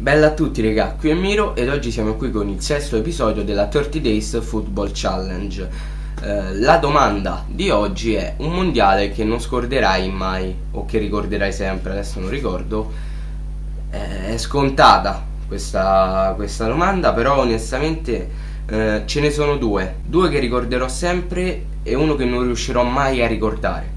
Bella a tutti raga, qui è Miro ed oggi siamo qui con il sesto episodio della 30 Days Football Challenge. Eh, la domanda di oggi è un mondiale che non scorderai mai o che ricorderai sempre, adesso non ricordo. Eh, è scontata questa, questa, domanda, però onestamente eh, ce ne sono due. Due che ricorderò sempre e uno che non riuscirò mai a ricordare.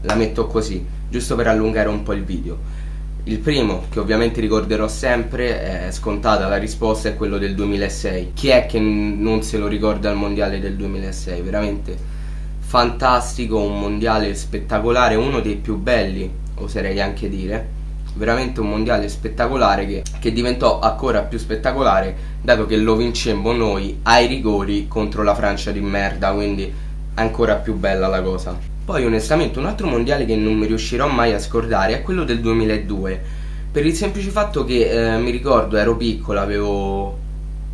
La metto così, giusto per allungare un po' il video. Il primo, che ovviamente ricorderò sempre, è scontata la risposta, è quello del 2006. Chi è che non se lo ricorda il mondiale del 2006? Veramente fantastico, un mondiale spettacolare, uno dei più belli, oserei anche dire. Veramente un mondiale spettacolare che, che diventò ancora più spettacolare dato che lo vincemmo noi ai rigori contro la Francia di merda, quindi ancora più bella la cosa. Poi onestamente un altro mondiale che non mi riuscirò mai a scordare è quello del 2002, per il semplice fatto che eh, mi ricordo ero piccolo, avevo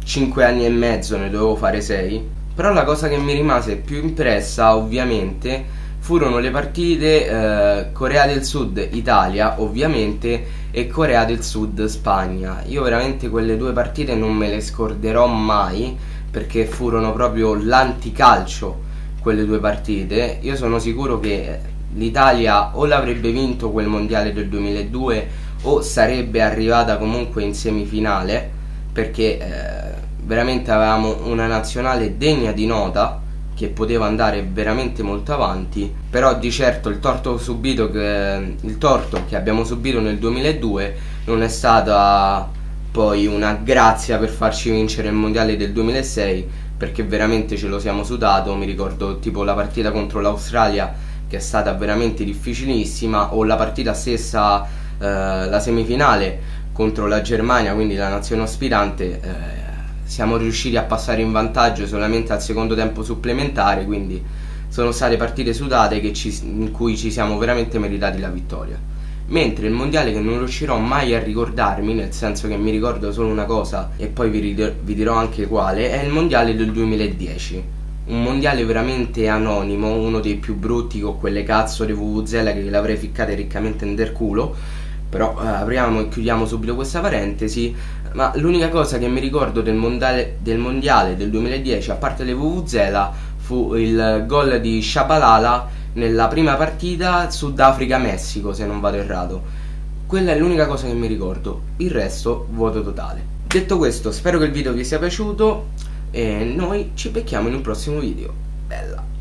5 anni e mezzo, ne dovevo fare 6, però la cosa che mi rimase più impressa ovviamente furono le partite eh, Corea del Sud Italia ovviamente e Corea del Sud Spagna. Io veramente quelle due partite non me le scorderò mai perché furono proprio l'anticalcio quelle due partite, io sono sicuro che l'Italia o l'avrebbe vinto quel mondiale del 2002 o sarebbe arrivata comunque in semifinale perché eh, veramente avevamo una nazionale degna di nota che poteva andare veramente molto avanti però di certo il torto, subito che, il torto che abbiamo subito nel 2002 non è stata poi una grazia per farci vincere il mondiale del 2006 perché veramente ce lo siamo sudato, mi ricordo tipo la partita contro l'Australia che è stata veramente difficilissima o la partita stessa, eh, la semifinale contro la Germania, quindi la nazione ospitante, eh, siamo riusciti a passare in vantaggio solamente al secondo tempo supplementare, quindi sono state partite sudate ci, in cui ci siamo veramente meritati la vittoria mentre il mondiale che non riuscirò mai a ricordarmi, nel senso che mi ricordo solo una cosa e poi vi, vi dirò anche quale, è il mondiale del 2010 un mondiale veramente anonimo, uno dei più brutti con quelle cazzo di Vuvuzela che l'avrei ficcate riccamente nel culo. Però eh, apriamo e chiudiamo subito questa parentesi. Ma l'unica cosa che mi ricordo del mondiale del, mondiale del 2010, a parte le Vuvuzela, fu il gol di Shabalala nella prima partita Sudafrica-Messico, se non vado errato. Quella è l'unica cosa che mi ricordo, il resto vuoto totale. Detto questo, spero che il video vi sia piaciuto e noi ci becchiamo in un prossimo video. Bella!